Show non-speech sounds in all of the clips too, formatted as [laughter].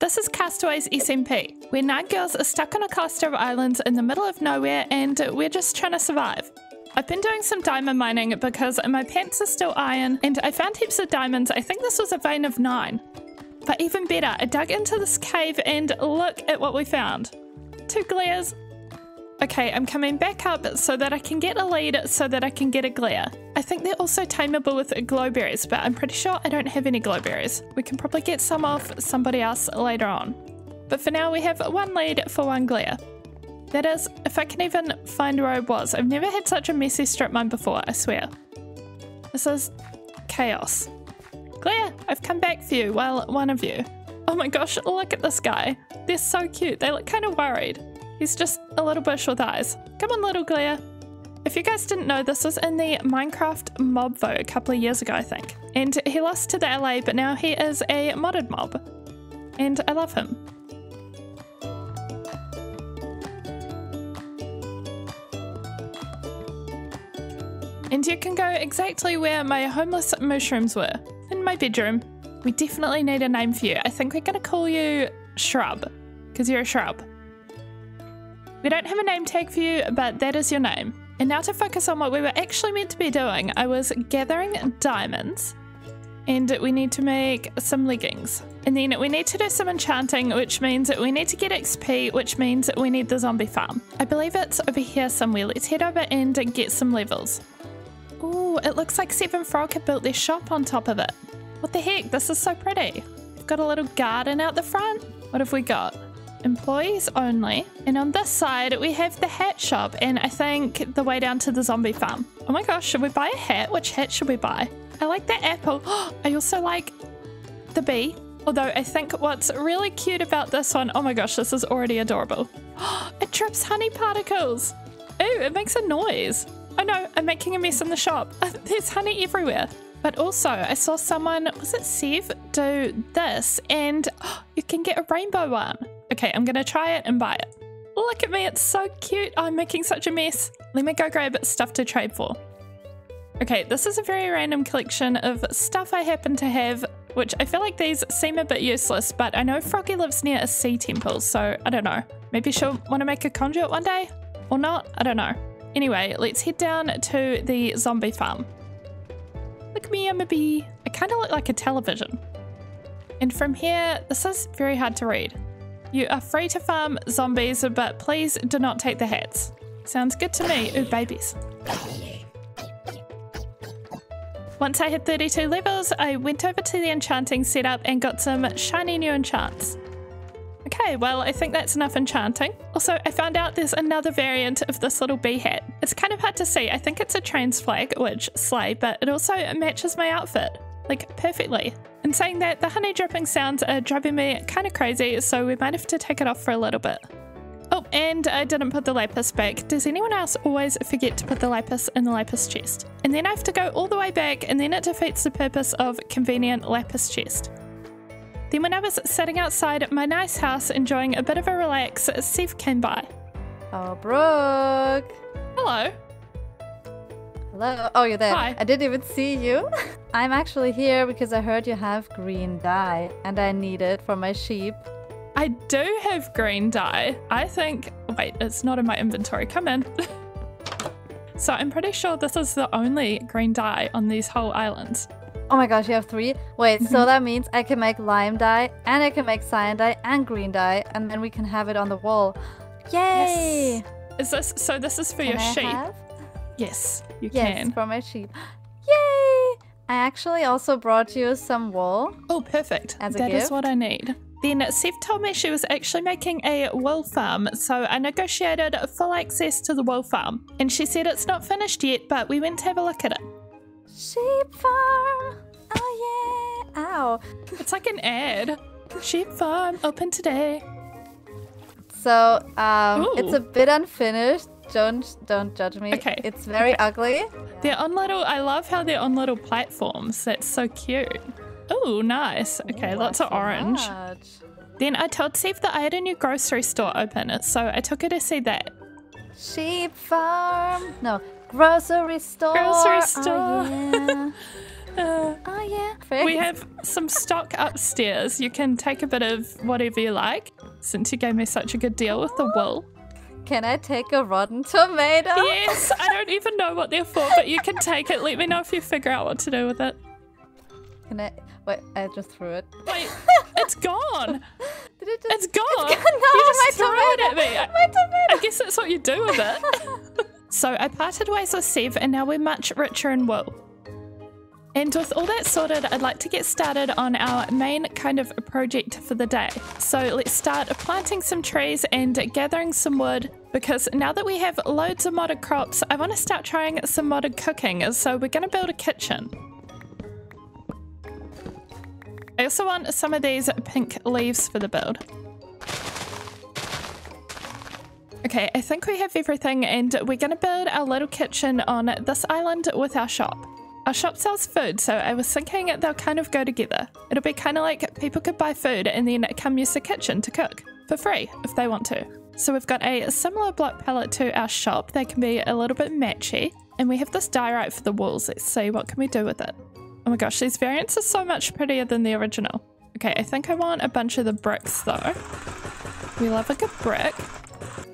This is Castaways SMP, where nine girls are stuck on a cluster of islands in the middle of nowhere and we're just trying to survive. I've been doing some diamond mining because my pants are still iron and I found heaps of diamonds. I think this was a vein of nine. But even better, I dug into this cave and look at what we found. Two glares. Okay, I'm coming back up so that I can get a lead so that I can get a glare. I think they're also tameable with glowberries, but I'm pretty sure I don't have any glowberries. We can probably get some off somebody else later on. But for now, we have one lead for one glare. That is, if I can even find where I was. I've never had such a messy strip mine before, I swear. This is chaos. Glare, I've come back for you. Well, one of you. Oh my gosh, look at this guy. They're so cute. They look kind of worried. He's just a little bush with eyes. Come on, little Glare. If you guys didn't know, this was in the Minecraft mob vote a couple of years ago, I think. And he lost to the Allay, but now he is a modded mob. And I love him. And you can go exactly where my homeless mushrooms were in my bedroom. We definitely need a name for you. I think we're going to call you Shrub because you're a shrub. We don't have a name tag for you, but that is your name. And now to focus on what we were actually meant to be doing. I was gathering diamonds and we need to make some leggings. And then we need to do some enchanting, which means that we need to get XP, which means that we need the zombie farm. I believe it's over here somewhere. Let's head over and get some levels. Oh, it looks like Sev and Frog have built their shop on top of it. What the heck? This is so pretty. We've got a little garden out the front. What have we got? Employees only. And on this side, we have the hat shop and I think the way down to the zombie farm. Oh my gosh, should we buy a hat? Which hat should we buy? I like that apple. [gasps] I also like the bee. Although I think what's really cute about this one, oh my gosh, this is already adorable. [gasps] It trips honey particles. Ooh, it makes a noise. Oh no, I'm making a mess in the shop. [laughs] There's honey everywhere. But also, I saw someone, was it Sev, do this and oh, [gasps] you can get a rainbow one. Okay, I'm gonna try it and buy it. Look at me, it's so cute. Oh, I'm making such a mess. Let me go grab stuff to trade for. Okay, this is a very random collection of stuff I happen to have, which I feel like these seem a bit useless, but I know Froggy lives near a sea temple, so I don't know. Maybe she'll want to make a conduit one day? Or not? I don't know. Anyway, let's head down to the zombie farm. Look at me, I'm a bee. I kind of look like a television. And from here, this is very hard to read. You are free to farm zombies, but please do not take the hats. Sounds good to me. Ooh, babies. Once I had 32 levels, I went over to the enchanting setup and got some shiny new enchants. Okay, well, I think that's enough enchanting. Also, I found out there's another variant of this little bee hat. It's kind of hard to see. I think it's a trans flag, which slay, but it also matches my outfit, like perfectly. In saying that, the honey dripping sounds are driving me kind of crazy, so we might have to take it off for a little bit. Oh, and I didn't put the lapis back. Does anyone else always forget to put the lapis in the lapis chest? And then I have to go all the way back, and then it defeats the purpose of convenient lapis chest. Then when I was sitting outside my nice house enjoying a bit of a relax, Sev came by. Oh, Brooke. Hello. Hello. Oh, you're there. Hi. I didn't even see you. [laughs] I'm actually here because I heard you have green dye and I need it for my sheep. I do have green dye. I think. Wait, it's not in my inventory. Come in. [laughs] so I'm pretty sure this is the only green dye on these whole islands. Oh my gosh, you have three? Wait, Mm-hmm. so that means I can make lime dye and I can make cyan dye and green dye and then we can have it on the wall. Yay! Is this so? This is for Can your I sheep. have? Yes, you Yes, can. for my sheep. [gasps] Yay! I actually also brought you some wool. Oh, perfect. As That is what I need. Then Sev told me she was actually making a wool farm, so I negotiated full access to the wool farm. And she said it's not finished yet, but we went to have a look at it. Sheep farm! Oh yeah! Ow! [laughs] It's like an ad. Sheep farm open today. So um, it's a bit unfinished. Don't don't judge me. Okay, It's very ugly. They're on little. I love how they're on little platforms. That's so cute. Oh, nice. Okay, lots of orange. Much. Then I told Sev that I had a new grocery store open, so I took her to see that. Sheep farm. No, grocery store. Grocery store. Oh, store. yeah. Uh, [laughs] Oh yeah. We have some stock upstairs. You can take a bit of whatever you like, since you gave me such a good deal with the wool. Can I take a rotten tomato? Yes, I don't even know what they're for, but you can take it. Let me know if you figure out what to do with it. Can I? Wait, I just threw it. Wait, [laughs] it's gone. Did it just? It's gone. [laughs] No, you just threw it at tomato. me. [laughs] My tomato. I guess that's what you do with it. so I parted ways with Sev, and now we're much richer in wool. And with all that sorted, I'd like to get started on our main kind of project for the day. So let's start planting some trees and gathering some wood because now that we have loads of modded crops, I want to start trying some modded cooking. So we're going to build a kitchen. I also want some of these pink leaves for the build. Okay, I think we have everything and we're going to build our little kitchen on this island with our shop. Our shop sells food, so I was thinking they'll kind of go together. It'll be kind of like people could buy food and then come use the kitchen to cook for free if they want to. So we've got a similar block palette to our shop. They can be a little bit matchy. And we have this diorite for the walls. Let's see what can we do with it. Oh my gosh, these variants are so much prettier than the original. Okay, I think I want a bunch of the bricks though. We love a good brick.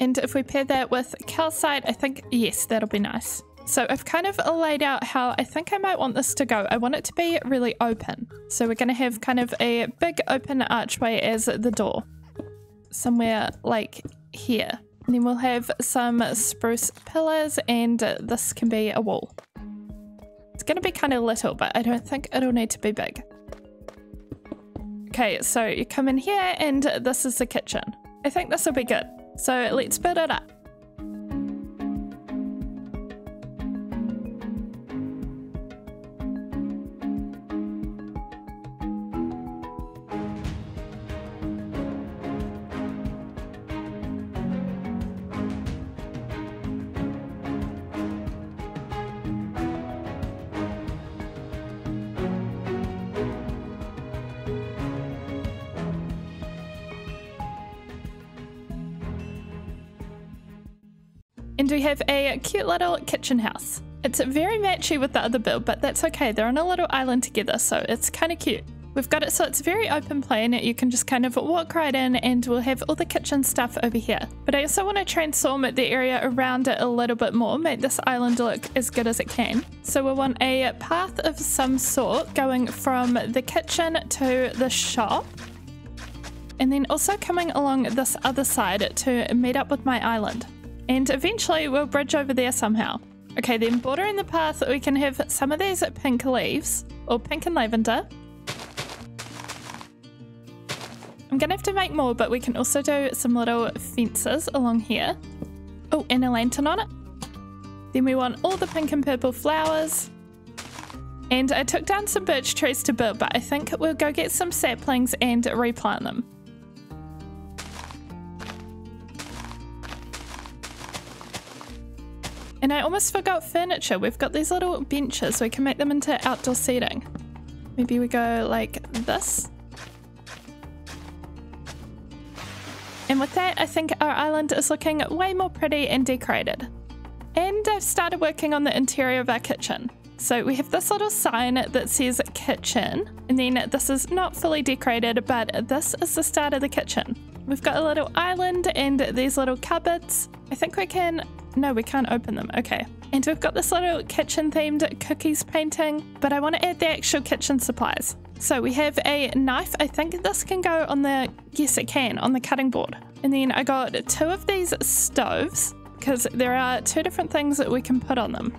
And if we pair that with calcite, I think, yes, that'll be nice. So I've kind of laid out how I think I might want this to go. I want it to be really open. So we're going to have kind of a big open archway as the door. Somewhere like here. And then we'll have some spruce pillars and this can be a wall. It's going to be kind of little, but I don't think it'll need to be big. Okay, so you come in here and this is the kitchen. I think this will be good. So let's build it up. And we have a cute little kitchen house. It's very matchy with the other build, but that's okay. They're on a little island together, so it's kind of cute. We've got it so it's very open plan. You can just kind of walk right in and we'll have all the kitchen stuff over here. But I also want to transform the area around it a little bit more, make this island look as good as it can. So we'll want a path of some sort going from the kitchen to the shop. And then also coming along this other side to meet up with my island. And eventually we'll bridge over there somehow. Okay, then bordering the path, we can have some of these pink leaves, or pink and lavender. I'm gonna have to make more, but we can also do some little fences along here. Oh, and a lantern on it. Then we want all the pink and purple flowers. And I took down some birch trees to build, but I think we'll go get some saplings and replant them. And I almost forgot furniture. We've got these little benches. We can make them into outdoor seating. Maybe we go like this. And with that, I think our island is looking way more pretty and decorated. And I've started working on the interior of our kitchen. So we have this little sign that says kitchen, and then this is not fully decorated, but this is the start of the kitchen. We've got a little island and these little cupboards. I think we can, no, we can't open them. Okay. And we've got this little kitchen themed cookies painting, but I want to add the actual kitchen supplies. So we have a knife. I think this can go on the, yes, it can, on the cutting board. And then I got two of these stoves because there are two different things that we can put on them.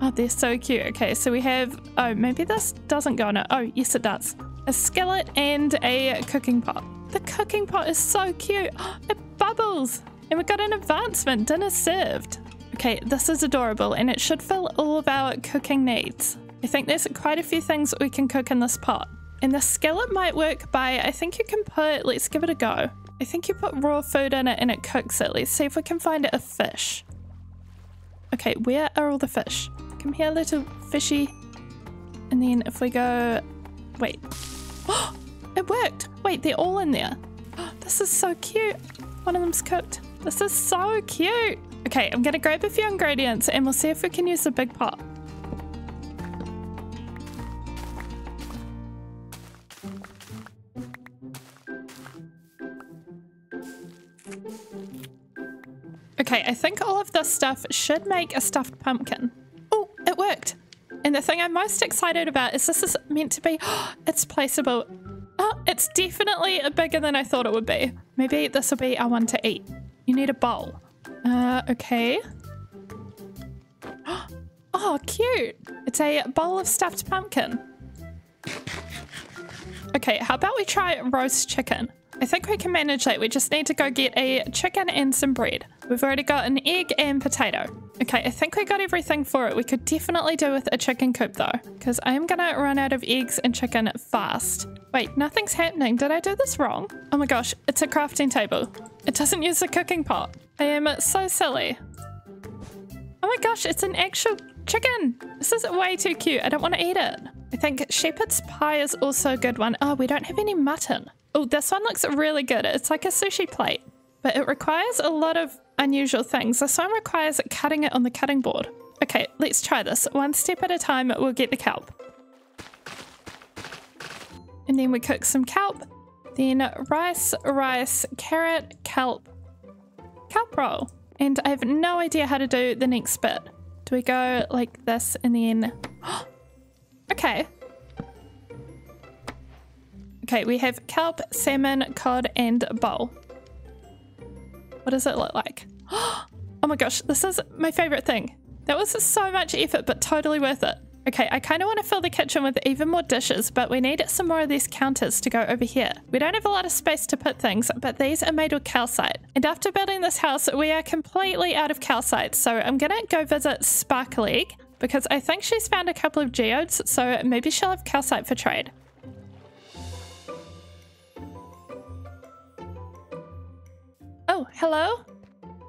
Oh, they're so cute. Okay, so we have, oh, maybe this doesn't go on it. Oh, yes, it does. A skillet and a cooking pot. The cooking pot is so cute. [gasps] it bubbles. And we've got an advancement, dinner served. Okay, this is adorable and it should fill all of our cooking needs. I think there's quite a few things we can cook in this pot. And the skillet might work by, I think you can put, let's give it a go. I think you put raw food in it and it cooks it. Let's see if we can find a fish. Okay, where are all the fish? Come here, little fishy. And then if we go, wait. Oh, [gasps] it worked. Wait, they're all in there. [gasps] This is so cute. One of them's cooked. This is so cute. Okay, I'm gonna grab a few ingredients and we'll see if we can use the big pot. Okay, I think all of this stuff should make a stuffed pumpkin. Oh, it worked. And the thing I'm most excited about is this is meant to be, [gasps] it's placeable. Oh, it's definitely bigger than I thought it would be. Maybe this will be our one to eat. You need a bowl. Uh, okay. [gasps] Oh, cute. It's a bowl of stuffed pumpkin. Okay, how about we try roast chicken? I think we can manage that. We just need to go get a chicken and some bread. We've already got an egg and potato. Okay, I think we got everything for it. We could definitely do with a chicken coop though, because I am gonna run out of eggs and chicken fast. Wait, nothing's happening. Did I do this wrong? Oh my gosh, it's a crafting table. It doesn't use a cooking pot. I am so silly. Oh my gosh, it's an actual chicken. This is way too cute. I don't want to eat it. I think shepherd's pie is also a good one. Oh, we don't have any mutton. Oh, this one looks really good. It's like a sushi plate, but it requires a lot of unusual things. This one requires cutting it on the cutting board. Okay, let's try this. One step at a time, we'll get the kelp. And then we cook some kelp. Then rice, rice, carrot, kelp, kelp roll. And I have no idea how to do the next bit. Do we go like this and then... [gasps] okay. Okay, we have kelp, salmon, cod, and bowl. What does it look like? [gasps] Oh my gosh, this is my favorite thing. That was so much effort, but totally worth it. Okay, I kind of want to fill the kitchen with even more dishes, but we need some more of these counters to go over here. We don't have a lot of space to put things, but these are made with calcite. And after building this house, we are completely out of calcite, so I'm gonna go visit SparkleEgg because I think she's found a couple of geodes, so maybe she'll have calcite for trade. Oh, hello?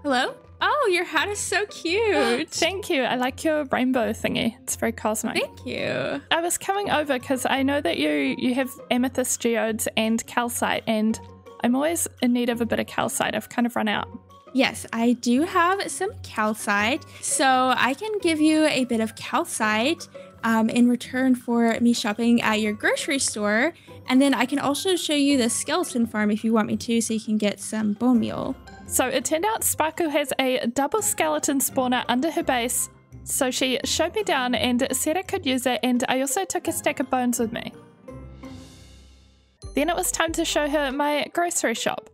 Hello? Oh, your hat is so [gasps] cute. Thank you. I like your rainbow thingy. It's very cosmic. Thank you. I was coming over because I know that you you have amethyst geodes and calcite, and I'm always in need of a bit of calcite. I've kind of run out. Yes, I do have some calcite, so I can give you a bit of calcite um, in return for me shopping at your grocery store, and then I can also show you the skeleton farm if you want me to, so you can get some bone meal. So it turned out Sparkle has a double skeleton spawner under her base. So she showed me down and said I could use it, and I also took a stack of bones with me. Then it was time to show her my grocery shop.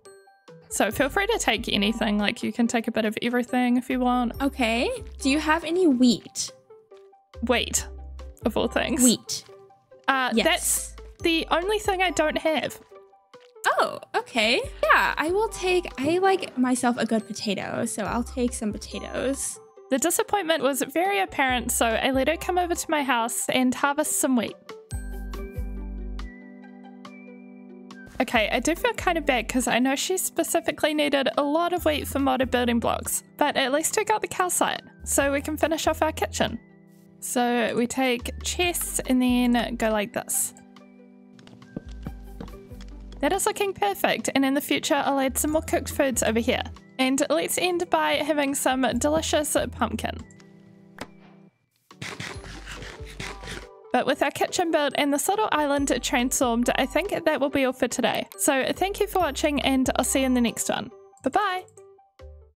So feel free to take anything, like you can take a bit of everything if you want. Okay. Do you have any wheat? Wheat, of all things. Wheat. Uh, Yes. That's the only thing I don't have. Oh, okay. Yeah, I will take. I like myself a good potato, so I'll take some potatoes. The disappointment was very apparent, so I let her come over to my house and harvest some wheat. Okay, I do feel kind of bad because I know she specifically needed a lot of wheat for modded building blocks, but at least we got the calcite, so we can finish off our kitchen. So we take chests and then go like this. That is looking perfect, and in the future I'll add some more cooked foods over here. And let's end by having some delicious pumpkin. But with our kitchen built and this little island transformed, I think that will be all for today. So thank you for watching and I'll see you in the next one. Bye bye!